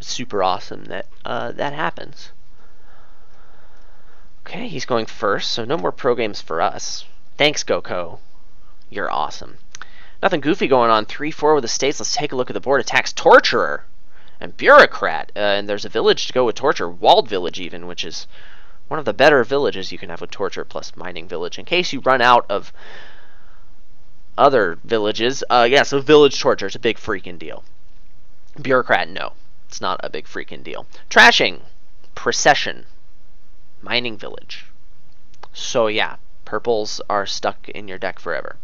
Super awesome that uh, that happens. Okay, he's going first, so no more pro games for us. Thanks, Goko. You're awesome. Nothing goofy going on. 3-4 with the states. Let's take a look at the board. Attacks Torturer and Bureaucrat. Uh, and there's a village to go with Torture. Walled Village even, which is one of the better villages you can have with Torture plus Mining Village. In case you run out of other villages. Uh, yeah, so Village Torture is a big freaking deal. Bureaucrat, no. It's not a big freaking deal. Trashing. Procession. Mining Village. So yeah, purples are stuck in your deck forever.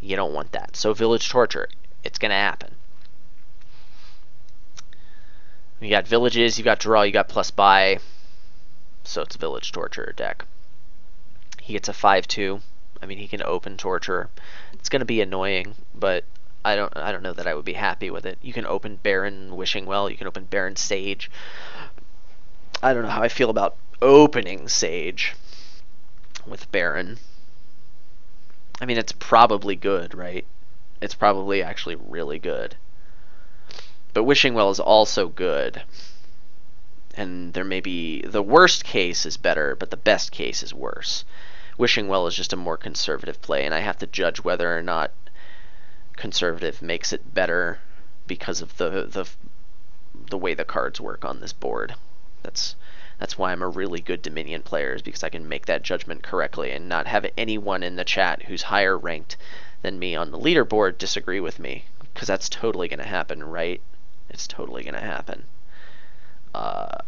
You don't want that. So Village Torture, it's going to happen. You got villages, you got draw, you got plus buy. So it's Village Torture deck. He gets a 5-2. I mean, he can open Torture. It's going to be annoying, but I don't I don't know that I would be happy with it. You can open Baron Wishing Well, you can open Baron Sage. I don't know how I feel about opening Sage with Baron. I mean, it's probably good, right? It's probably actually really good. But Wishing Well is also good. And there may be the worst case is better, but the best case is worse. Wishing Well is just a more conservative play, and I have to judge whether or not conservative makes it better because of the the the way the cards work on this board. That's that's why I'm a really good Dominion player is because I can make that judgment correctly and not have anyone in the chat who's higher ranked than me on the leaderboard disagree with me because that's totally going to happen, right? It's totally going to happen. Uh,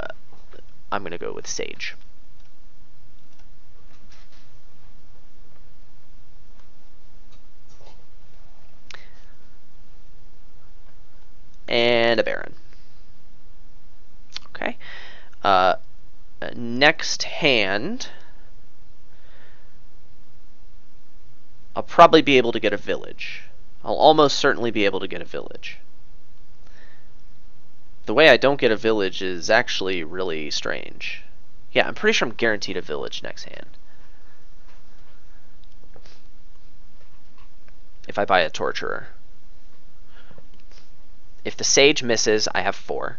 I'm going to go with Sage. And a Baron. Okay. Uh, next hand, I'll probably be able to get a village. I'll almost certainly be able to get a village. The way I don't get a village is actually really strange. Yeah, I'm pretty sure I'm guaranteed a village next hand. If I buy a torturer. If the sage misses, I have four.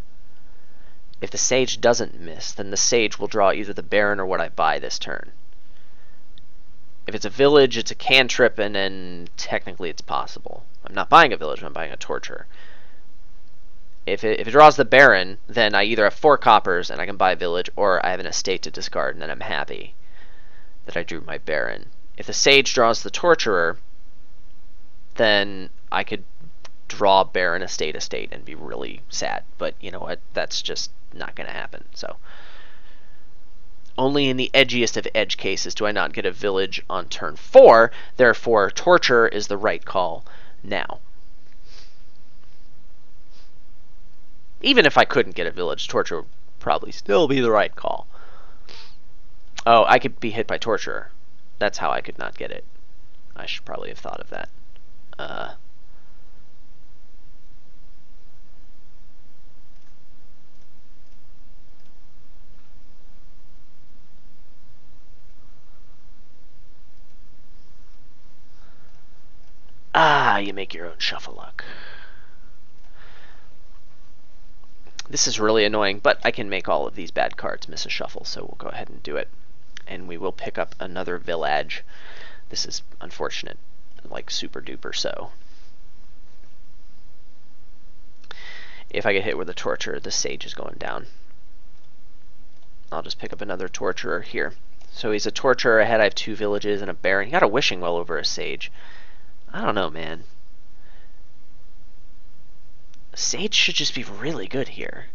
If the sage doesn't miss, then the sage will draw either the baron or what I buy this turn. If it's a village, it's a cantrip, and then technically it's possible. I'm not buying a village, I'm buying a torture. If it, if it draws the baron, then I either have four coppers and I can buy a village, or I have an estate to discard, and then I'm happy that I drew my baron. If the sage draws the torturer, then I could draw Baron Estate Estate and be really sad. But you know what? That's just not going to happen. So only in the edgiest of edge cases do I not get a village on turn 4. Therefore, Torture is the right call now. Even if I couldn't get a village, Torture would probably still be the right call. Oh, I could be hit by Torture. That's how I could not get it. I should probably have thought of that. Uh, Ah, you make your own shuffle luck. This is really annoying, but I can make all of these bad cards miss a shuffle, so we'll go ahead and do it. And we will pick up another village. This is unfortunate, like super duper so. If I get hit with a torture, the sage is going down. I'll just pick up another torturer here. So he's a torturer ahead. I have two villages and a baron. He got a wishing well over a sage. I don't know, man. Sage should just be really good here.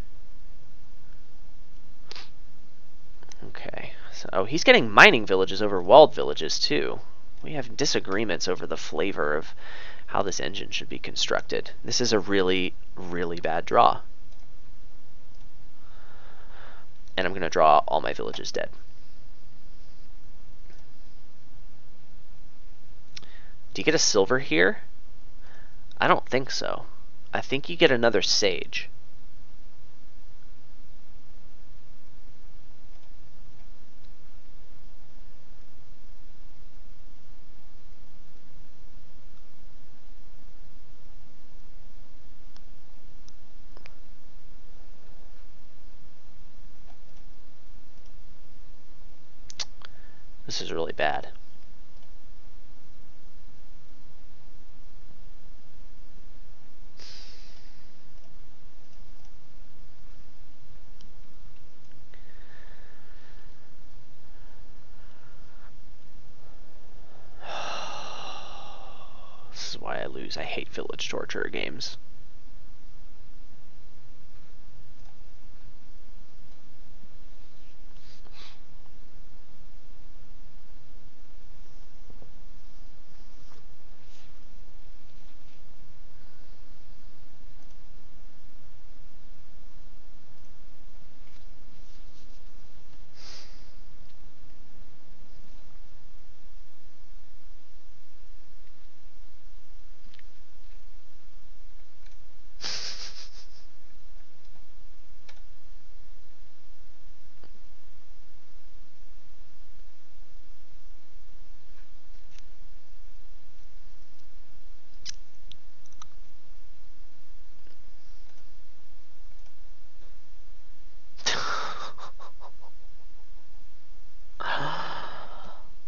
Okay. So, oh, he's getting mining villages over walled villages, too. We have disagreements over the flavor of how this engine should be constructed. This is a really, really bad draw. And I'm going to draw all my villages dead. Do you get a silver here? I don't think so. I think you get another sage. This is really bad. Lose. I hate village torture games.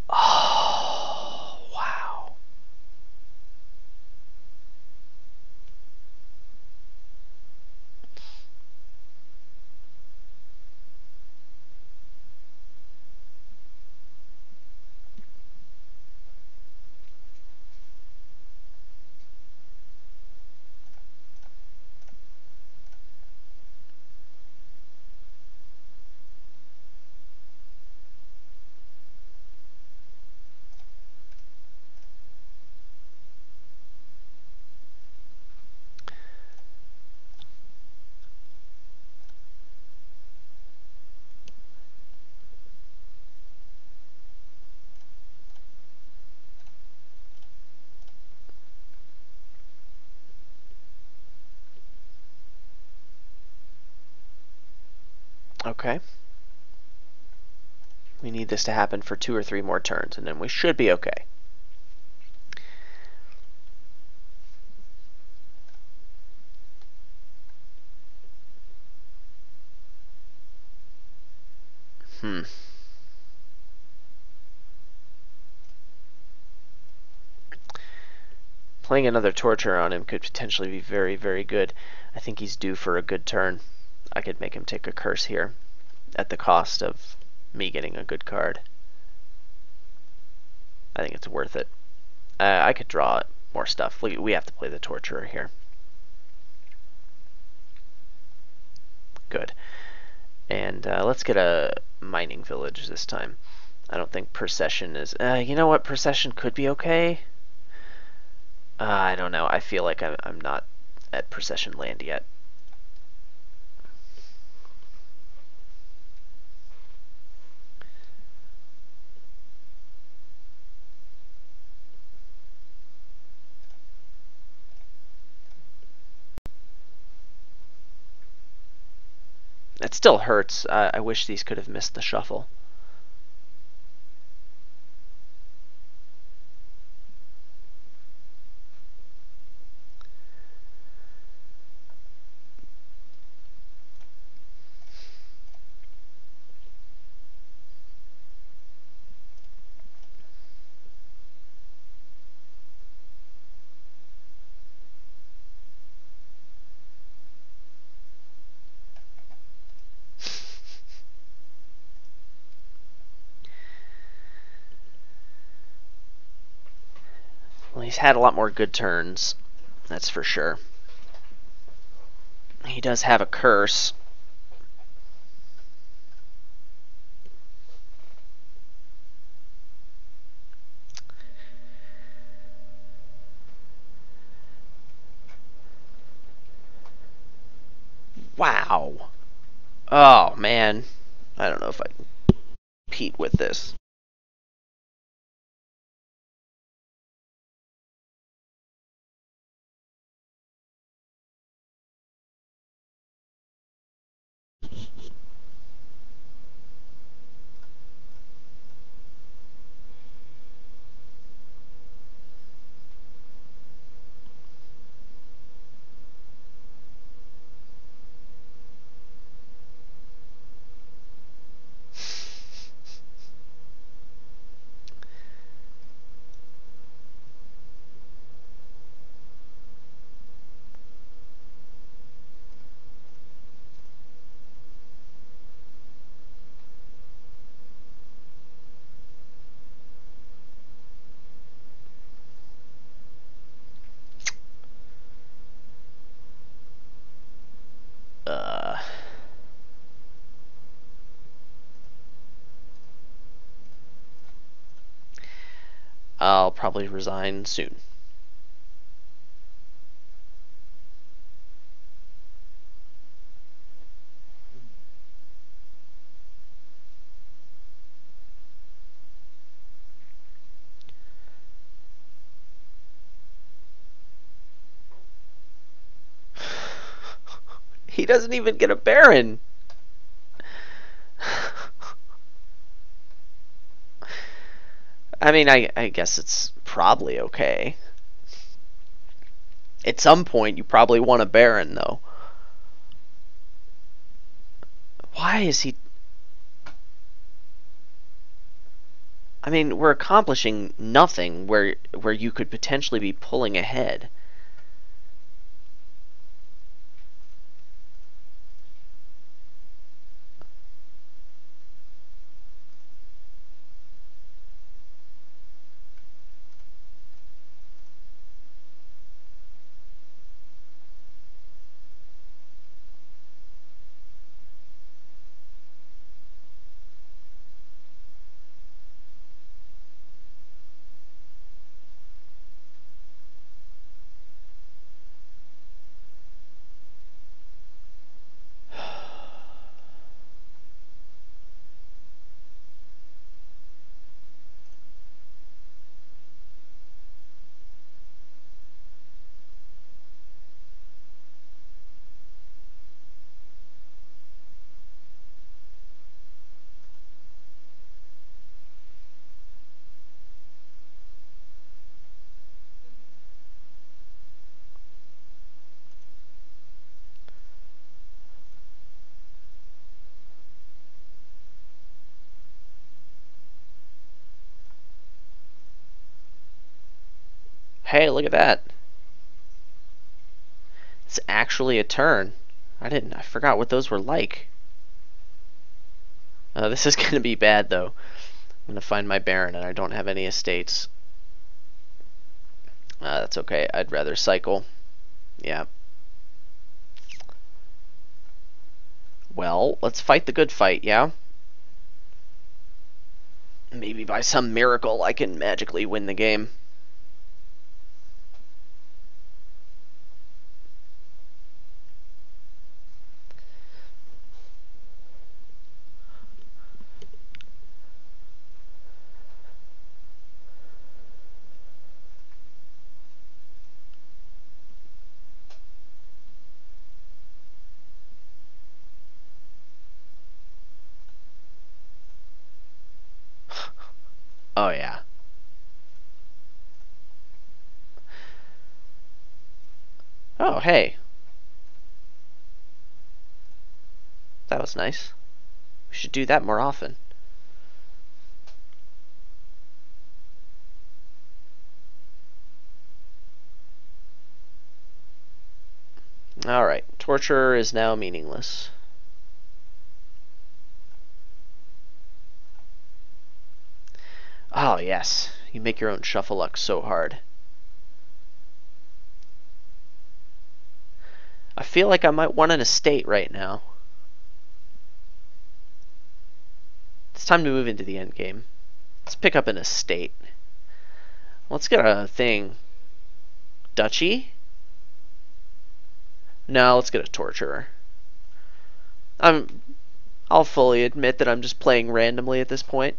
oh, wow. Okay. We need this to happen for two or three more turns, and then we should be okay. Hmm. Playing another torture on him could potentially be very, very good. I think he's due for a good turn. I could make him take a curse here at the cost of me getting a good card. I think it's worth it. Uh, I could draw more stuff. We, we have to play the Torturer here. Good. And uh, let's get a mining village this time. I don't think Procession is... Uh, you know what? Procession could be okay. Uh, I don't know. I feel like I'm, I'm not at Procession land yet. It still hurts. Uh, I wish these could have missed the shuffle. He's had a lot more good turns, that's for sure. He does have a curse. Wow. Oh, man. I don't know if I can compete with this. Probably resign soon. he doesn't even get a Baron. I mean, I, I guess it's probably okay. At some point, you probably want a Baron, though. Why is he... I mean, we're accomplishing nothing where where you could potentially be pulling ahead. Hey, look at that. It's actually a turn. I didn't, I forgot what those were like. Uh, this is going to be bad, though. I'm going to find my Baron, and I don't have any estates. Uh, that's okay. I'd rather cycle. Yeah. Well, let's fight the good fight, yeah? Maybe by some miracle I can magically win the game. Oh, yeah. Oh, hey. That was nice. We should do that more often. Alright, torture is now meaningless. Oh, yes. You make your own shuffle luck so hard. Feel like I might want an estate right now. It's time to move into the end game. Let's pick up an estate. Let's get a thing. Duchy? No, let's get a torturer. I'm I'll fully admit that I'm just playing randomly at this point.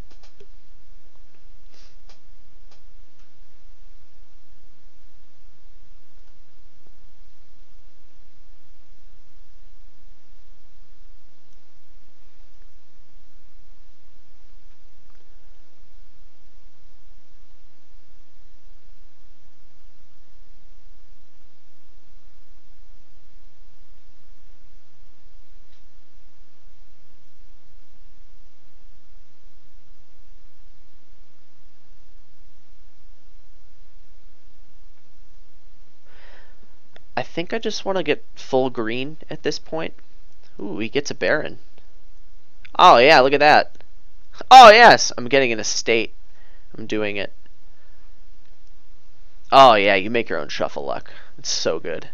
I think I just want to get full green at this point. Ooh, he gets a Baron. Oh, yeah, look at that. Oh, yes, I'm getting an estate. I'm doing it. Oh, yeah, you make your own shuffle luck. It's so good.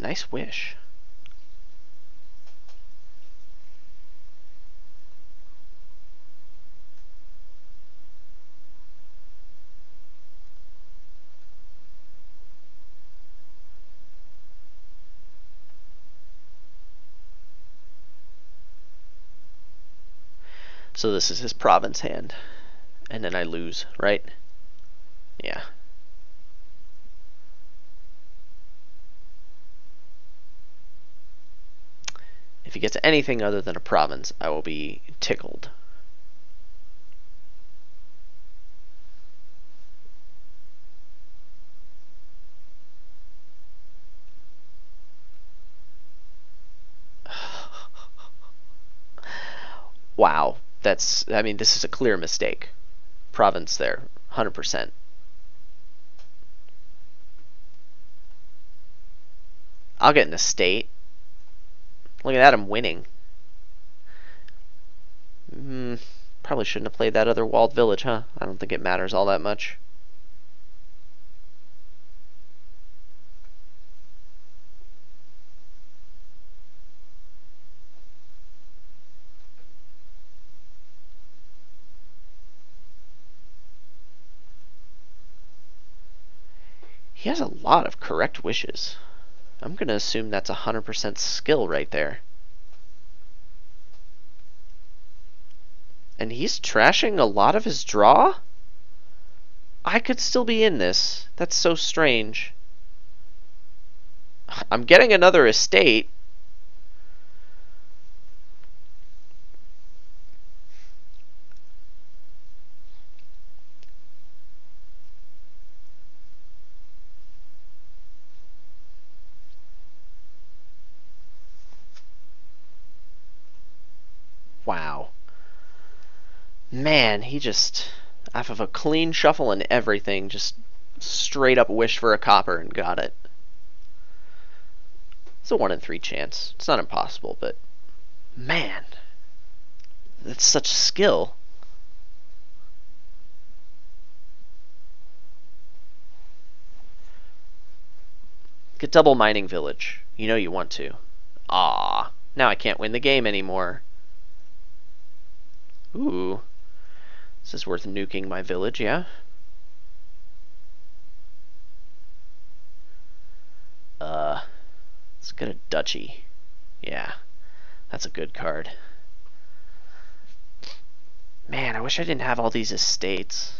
Nice wish. So this is his province hand. And then I lose, right? Yeah. If he gets anything other than a province, I will be tickled. wow that's I mean this is a clear mistake. Province there, 100%. I'll get an estate. Look at that, I'm winning. Mm, probably shouldn't have played that other walled village, huh? I don't think it matters all that much. He has a lot of correct wishes. I'm going to assume that's 100% skill right there. And he's trashing a lot of his draw? I could still be in this. That's so strange. I'm getting another estate. Wow. Man, he just, off of a clean shuffle and everything, just straight up wished for a copper and got it. It's a 1 in 3 chance. It's not impossible, but man, that's such skill. Get double mining village. You know you want to. Ah, now I can't win the game anymore. Ooh. This is worth nuking my village, yeah? Uh, let's get a duchy. Yeah, that's a good card. Man, I wish I didn't have all these estates.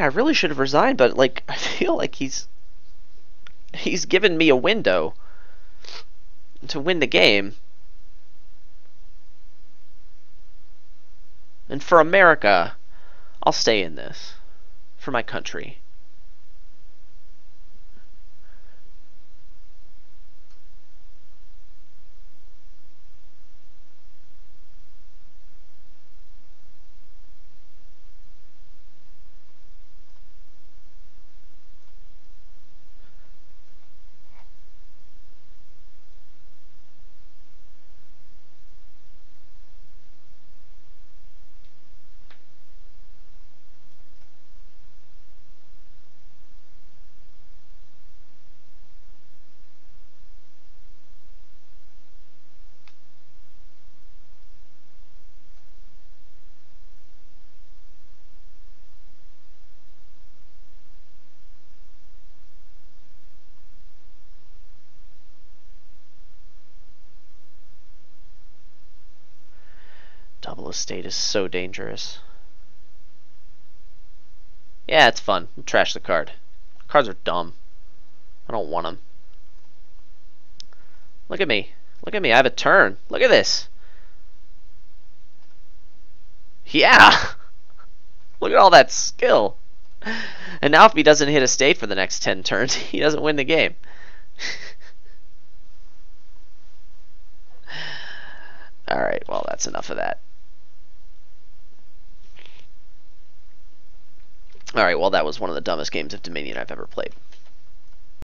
I really should have resigned, but like I feel like he's he's given me a window to win the game. And for America, I'll stay in this. For my country. Double estate is so dangerous. Yeah, it's fun. Trash the card. Cards are dumb. I don't want them. Look at me. Look at me. I have a turn. Look at this. Yeah! Look at all that skill. And now if he doesn't hit estate for the next 10 turns, he doesn't win the game. Alright, well, that's enough of that. Alright, well, that was one of the dumbest games of Dominion I've ever played.